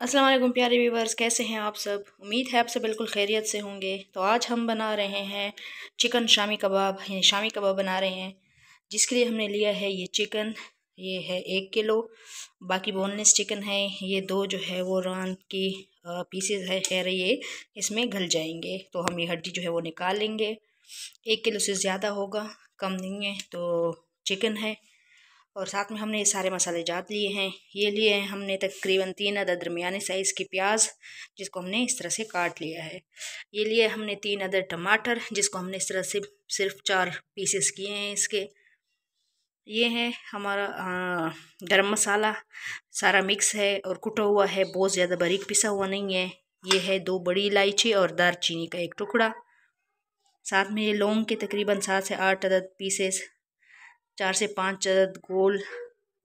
वालेकुम प्यारे व्यूवर्स कैसे हैं आप सब? उम्मीद है आप सब बिल्कुल खैरियत से होंगे। तो आज हम बना रहे हैं chicken shami kebab shami kebab बना रहे हैं। जिसके लिए हमने लिया है ये चिकन, ये है एक किलो। बाकी बोनलेस चिकन है, ये दो जो है वो रान की पीसेस है, खैर ये इसमें घल जाएँगे। तो हम ये हड्डी जो है वो निकाल लेंगे। एक किलो से ज़्यादा होगा, कम नहीं है तो चिकन है। और साथ में हमने ये सारे मसाले जात लिए हैं। ये लिए हैं हमने तकरीबन तीन अदद दरमियाने साइज़ की प्याज, जिसको हमने इस तरह से काट लिया है। ये लिए हमने तीन अदद टमाटर, जिसको हमने इस तरह से सिर्फ़ चार पीसेस किए हैं इसके। ये है हमारा गरम मसाला। सारा मिक्स है और कुटा हुआ है, बहुत ज़्यादा बारीक पिसा हुआ नहीं है। ये है दो बड़ी इलायची और दारचीनी का एक टुकड़ा। साथ में ये लौंग के तकरीबन सात से आठ अदद पीसेस चार से पाँच गोल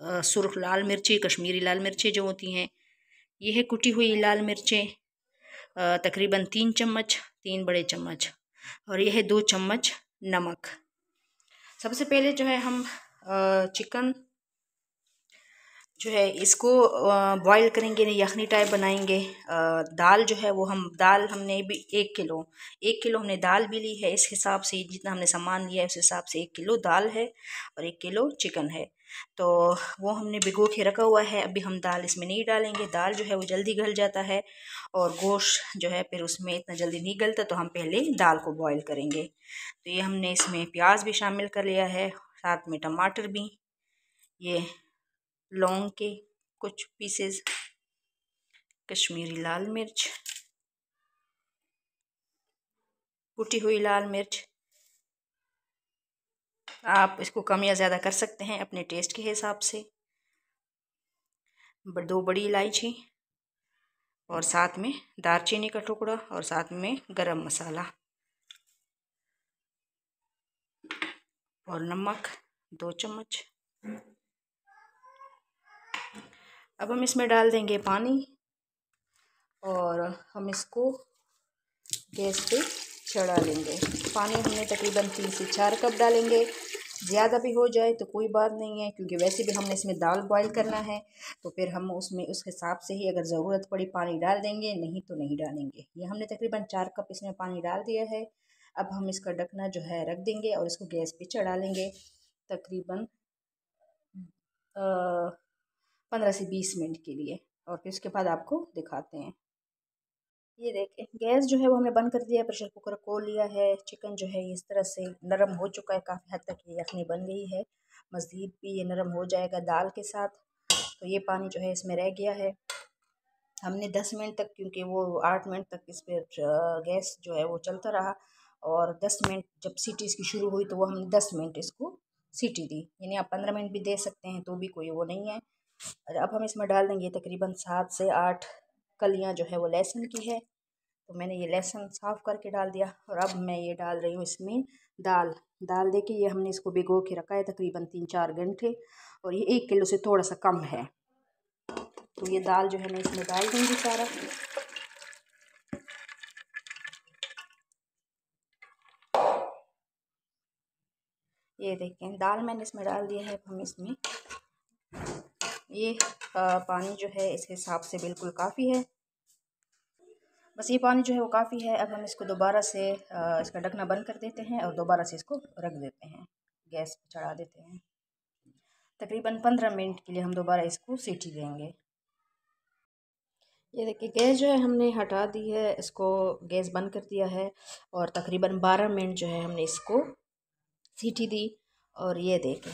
सुरख लाल मिर्ची, कश्मीरी लाल मिर्चें जो होती हैं यह है कुटी हुई लाल मिर्चें तकरीबन तीन चम्मच, तीन बड़े चम्मच और यह है दो चम्मच नमक। सबसे पहले जो है हम चिकन जो है इसको बॉईल करेंगे, नहीं, यखनी टाइप बनाएँगे। दाल जो है वो हम, दाल हमने भी एक किलो एक किलो हमने दाल भी ली है, इस हिसाब से जितना हमने सामान लिया है, उस हिसाब से एक किलो दाल है और एक किलो चिकन है। तो वो हमने भिगो के रखा हुआ है, अभी हम दाल इसमें नहीं डालेंगे। दाल जो है वो जल्दी गल जाता है और गोश्त जो है फिर उसमें इतना जल्दी नहीं गलता तो हम पहले दाल को बॉयल करेंगे। तो ये हमने इसमें प्याज भी शामिल कर लिया है, साथ में टमाटर भी। ये लौंग के कुछ पीसेस कश्मीरी लाल मिर्च, कुटी हुई लाल मिर्च। आप इसको कम या ज़्यादा कर सकते हैं अपने टेस्ट के हिसाब से। दो बड़ी इलायची और साथ में दारचीनी का टुकड़ा और साथ में गरम मसाला। और नमक, दो चम्मच। अब हम इसमें डाल देंगे पानी और हम इसको गैस पे चढ़ा लेंगे। पानी हमने तकरीबन तीन से चार कप डालेंगे। ज़्यादा भी हो जाए तो कोई बात नहीं है, क्योंकि वैसे भी हमने इसमें दाल बॉईल करना है तो फिर हम उसमें, उस हिसाब से ही अगर ज़रूरत पड़ी पानी डाल देंगे, नहीं तो नहीं डालेंगे। ये हमने तकरीबन चार कप इसमें पानी डाल दिया है। अब हम इसका ढकना जो है रख देंगे और इसको गैस पे चढ़ा लेंगे। तकरीबन पंद्रह से बीस मिनट के लिए और फिर उसके बाद आपको दिखाते हैं। ये देखें, गैस जो है वो हमने बंद कर दिया प्रेशर कुकर खोल लिया है, चिकन जो है इस तरह से नरम हो चुका है, काफ़ी हद तक ये यखनी बन गई है। मज़ीद भी ये नरम हो जाएगा दाल के साथ। तो ये पानी जो है इसमें रह गया है। हमने दस मिनट तक, क्योंकि वो आठ मिनट तक इस पर गैस जो है वो चलता रहा और दस मिनट जब सीटी इसकी शुरू हुई तो वो हमने दस मिनट इसको सीटी दी। यानी आप पंद्रह मिनट भी दे सकते हैं तो भी कोई वो नहीं है। अब हम इसमें डाल देंगे तकरीबन सात से आठ कलियाँ जो है वो लहसुन की है। तो मैंने ये लहसुन साफ़ करके डाल दिया और अब मैं ये डाल रही हूँ इसमें दाल। दाल देखिए, ये हमने इसको भिगो के रखा है तकरीबन तीन चार घंटे और ये एक किलो से थोड़ा सा कम है। तो ये दाल जो है मैं इसमें डाल दूँगी सारा। ये देखें, दाल मैंने इसमें डाल दिया है। हम इसमें ये पानी जो है इस हिसाब से बिल्कुल काफ़ी है। बस ये पानी जो है वो काफ़ी है। अब हम इसको दोबारा से इसका ढकना बंद कर देते हैं और दोबारा से इसको रख देते हैं। गैस पर चढ़ा देते हैं। तकरीबन पंद्रह मिनट के लिए हम दोबारा इसको सीटी देंगे। ये देखिए, गैस जो है हमने हटा दी है। इसको गैस बंद कर दिया है और तकरीबन बारह मिनट जो है हमने इसको सीटी दी और ये देखें।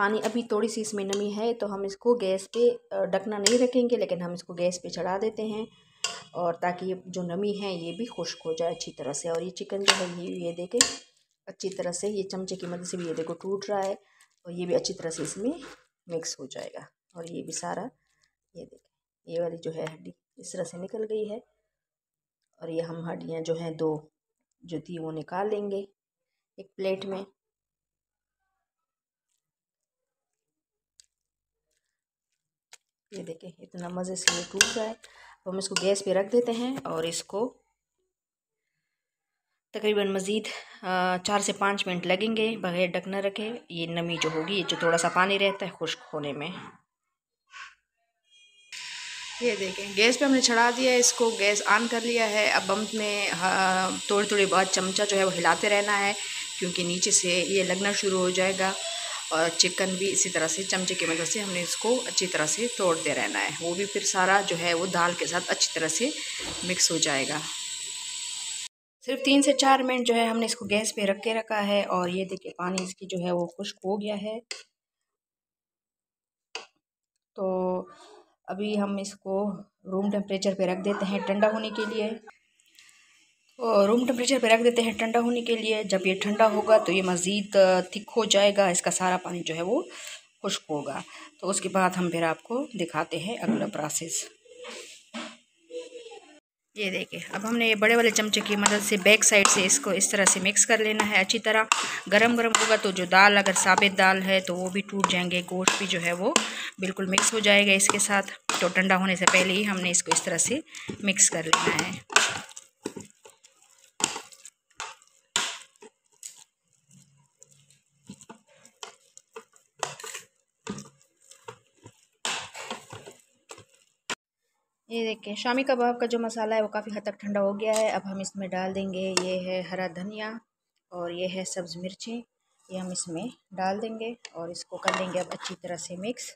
पानी अभी थोड़ी सी इसमें नमी है तो हम इसको गैस पे ढकना नहीं रखेंगे, लेकिन हम इसको गैस पे चढ़ा देते हैं। और ताकि ये जो नमी है, ये भी खुश्क हो जाए अच्छी तरह से। और ये चिकन जो है, ये ये देखें, अच्छी तरह से ये चमचे की मदद से भी ये देखो टूट रहा है, और ये भी अच्छी तरह से इसमें मिक्स हो जाएगा। और ये भी सारा, ये देखें, ये वाली जो है हड्डी इस तरह से निकल गई है। और ये हम हड्डियाँ जो हैं, दो, जो थी वो निकाल लेंगे एक प्लेट में। ये देखें, इतना मज़े से ये टूट रहा है। तो हम इसको गैस पे रख देते हैं और इसको तकरीबन मज़ीद चार से पाँच मिनट लगेंगे, बगैर ढकना रखे। ये नमी जो होगी, ये जो थोड़ा सा पानी रहता है, खुश्क होने में। ये देखें, गैस पे हमने चढ़ा दिया है इसको, गैस ऑन कर लिया है। अब हम में थोड़ी थोड़ी बहुत चमचा जो है वो हिलाते रहना है, क्योंकि नीचे से ये लगना शुरू हो जाएगा। और चिकन भी इसी तरह से, चमचे की मदद से हमने इसको अच्छी तरह से तोड़ते रहना है। वो भी फिर सारा जो है वो दाल के साथ अच्छी तरह से मिक्स हो जाएगा। सिर्फ़ तीन से चार मिनट जो है हमने इसको गैस पे रख के रखा है और ये देखिए पानी इसकी जो है वो खुश्क हो गया है। तो अभी हम इसको रूम टेम्परेचर पे रख देते हैं ठंडा होने के लिए। रूम टेम्परेचर पे रख देते हैं ठंडा होने के लिए। जब ये ठंडा होगा तो ये मज़ीद थिक हो जाएगा, इसका सारा पानी जो है वो खुश्क होगा। तो उसके बाद हम फिर आपको दिखाते हैं अगला प्रोसेस ये देखिए, अब हमने ये बड़े वाले चमचे की मदद से बैक साइड से इसको इस तरह से मिक्स कर लेना है अच्छी तरह। गरम गरम होगा तो जो दाल, अगर साबित दाल है तो वो भी टूट जाएँगे, गोश्त भी जो है वो बिल्कुल मिक्स हो जाएगा इसके साथ। तो ठंडा होने से पहले ही हमने इसको इस तरह से मिक्स कर लेना है। ये देखें, शामी कबाब का जो मसाला है वो काफ़ी हद तक ठंडा हो गया है। अब हम इसमें डाल देंगे, ये है हरा धनिया और ये है सब्ज़ मिर्ची। ये हम इसमें डाल देंगे और इसको कर लेंगे अब अच्छी तरह से मिक्स।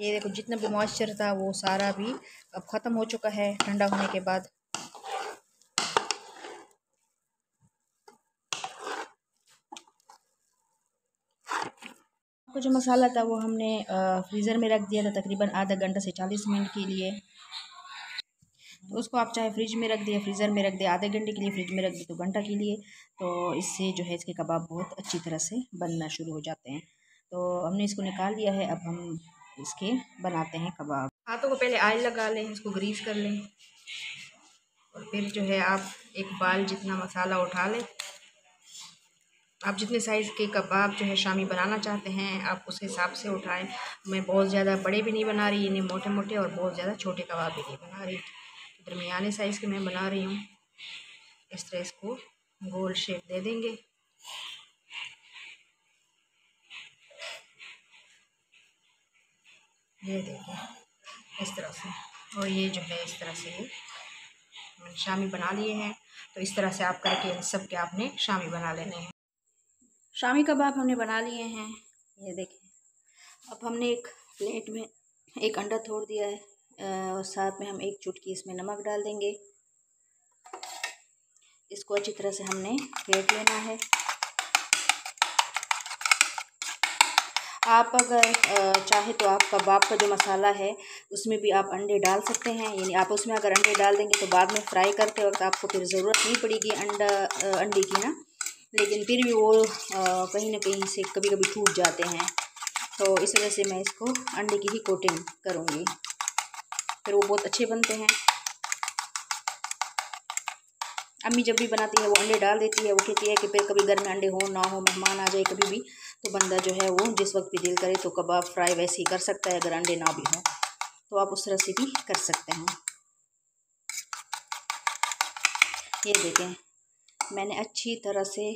ये देखो, जितना भी मॉइस्चर था वो सारा भी अब ख़त्म हो चुका है, ठंडा होने के बाद। जो मसाला था वो हमने फ्रीज़र में रख दिया था तकरीबन आधा घंटा से चालीस मिनट के लिए। तो उसको आप चाहे फ्रिज में रख दिए फ्रीज़र में रख दिए आधे घंटे के लिए फ्रिज में रख दिए तो घंटा के लिए। तो इससे जो है इसके कबाब बहुत अच्छी तरह से बनना शुरू हो जाते हैं। तो हमने इसको निकाल लिया है, अब हम इसके बनाते हैं कबाब। हाथों को पहले आयल लगा लें, इसको ग्रीस कर लें। और फिर जो है आप एक बाल जितना मसाला उठा लें आप जितने साइज़ के कबाब जो है शामी बनाना चाहते हैं, आप उस हिसाब से उठाएँ। मैं बहुत ज़्यादा बड़े भी नहीं बना रही यानी मोटे मोटे और बहुत ज़्यादा छोटे कबाब भी नहीं बना रही। दरमियाने साइज़ के मैं बना रही हूँ। इस तरह इसको गोल शेप दे देंगे। ये देखिए इस तरह से। और ये जो है इस तरह से मैंने शामी बना लिए हैं। तो इस तरह से आप करके इन सब के आपने शामी बना लेने हैं। शामी कबाब हमने बना लिए हैं। ये देखें। अब हमने एक प्लेट में एक अंडा तोड़ दिया है और साथ में हम एक चुटकी इसमें नमक डाल देंगे। इसको अच्छी तरह से हमने फेंट लेना है। आप अगर चाहे तो आप कबाब का जो मसाला है, उसमें भी आप अंडे डाल सकते हैं। यानी आप उसमें अगर अंडे डाल देंगे तो बाद में फ्राई करते वक्त आपको फिर ज़रूरत नहीं पड़ेगी अंडा अंडे की ना। लेकिन फिर भी वो कहीं ना कहीं से कभी कभी टूट जाते हैं। तो इस वजह से मैं इसको अंडे की ही कोटिंग करूँगी। फिर वो बहुत अच्छे बनते हैं। अम्मी जब भी बनाती है वो अंडे डाल देती है। वो कहती है कि फिर कभी घर में अंडे हो, ना हो, मेहमान आ जाए कभी भी तो बंदा जो है वो जिस वक्त भी दिल करे तो कबाब, फ्राई वैसे ही कर सकता है, अगर अंडे ना भी हो। तो आप उस तरह से भी कर सकते हैं। ये देखें, मैंने अच्छी तरह से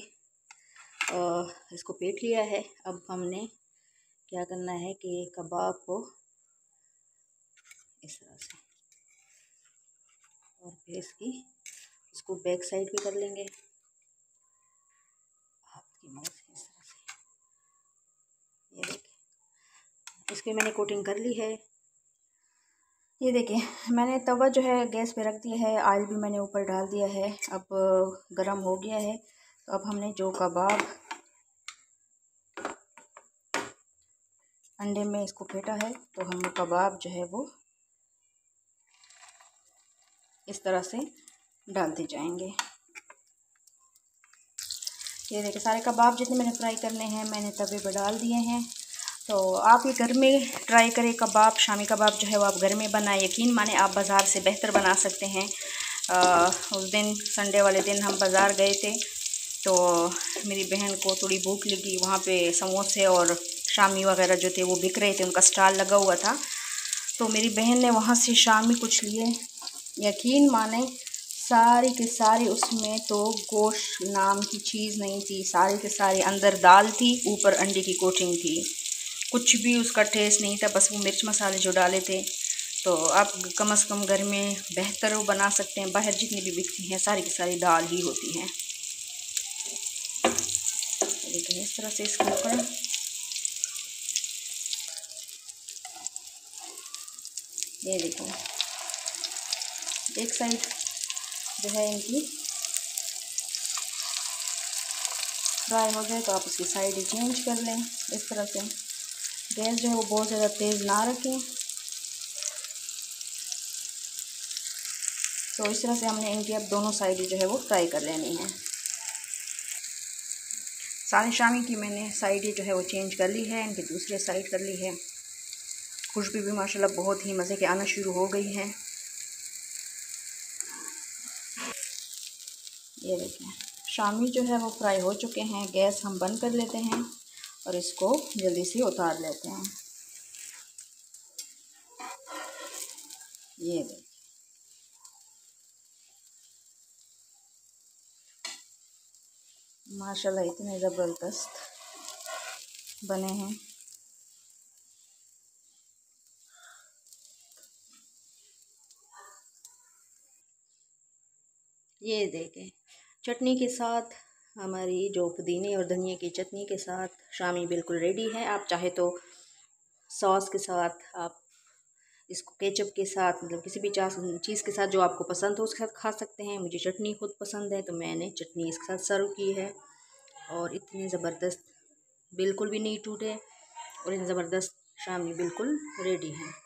इसको पेट लिया है। अब हमने क्या करना है कि कबाब को इस तरह से और फिर इसकी, इसको बैक साइड भी कर लेंगे। हाथ की मदद से इस तरह से। ये देखें इसकी मैंने कोटिंग कर ली है। ये देखिए, मैंने तवा जो है गैस पे रख दिया है ऑयल भी मैंने ऊपर डाल दिया है। अब गरम हो गया है। तो अब हमने जो कबाब अंडे में इसको फेंटा है तो हम कबाब जो है वो इस तरह से डालते जाएँगे। ये देखिए सारे कबाब जितने मैंने फ्राई करने हैं मैंने तवे पर डाल दिए हैं। तो आप ये घर में ट्राई करें कबाब शामी कबाब जो है वो आप घर में बनाए। यकीन माने आप बाज़ार से बेहतर बना सकते हैं। आ, उस दिन संडे वाले दिन हम बाज़ार गए थे। तो मेरी बहन को थोड़ी भूख लगी, वहाँ पे समोसे और शामी वगैरह जो थे वो बिक रहे थे, उनका स्टॉल लगा हुआ था। तो मेरी बहन ने वहाँ से शामी कुछ लिए, यकीन माने सारी के सारी उसमें तो गोश्त नाम की चीज़ नहीं थी, सारी के सारी अंदर दाल थी, ऊपर अंडे की कोटिंग थी। कुछ भी उसका टेस्ट नहीं था, बस वो मिर्च मसाले जो डाले थे। तो आप कम अज़ कम घर में बेहतर वो बना सकते हैं, बाहर जितनी भी बिकती हैं, सारी की सारी दाल ही होती हैं। देखिए इस तरह से इसके ऊपर ये देखो। एक साइड जो है इनकी फ्राई हो जाए तो आप उसकी साइड चेंज कर लें। इस तरह से। गैस जो है वो बहुत ज़्यादा तेज़ ना रखें। तो इस तरह से हमने इनकी अब दोनों साइड जो है वो फ्राई कर लेनी है। सारे शामी की मैंने साइड जो है वो चेंज कर ली है, इनकी दूसरे साइड कर ली है। खुशबू भी माशाल्लाह बहुत ही मज़े के आना शुरू हो गई है। ये देखें, शामी जो है वो फ्राई हो चुके हैं, गैस हम बंद कर लेते हैं और इसको जल्दी से उतार लेते हैं। ये देखें माशाल्लाह, इतने ज़बरदस्त बने हैं। ये देखें, चटनी के साथ हमारी जो पुदीने और धनिया की चटनी के साथ शामी बिल्कुल रेडी है। आप चाहे तो सॉस के साथ आप इसको केचप के साथ मतलब किसी भी चीज़ के साथ जो आपको पसंद हो उसके साथ खा सकते हैं। मुझे चटनी खुद पसंद है तो मैंने चटनी इसके साथ सर्व की है। और इतनी ज़बरदस्त, बिल्कुल भी नहीं टूटे, और इन ज़बरदस्त शामी बिल्कुल रेडी है।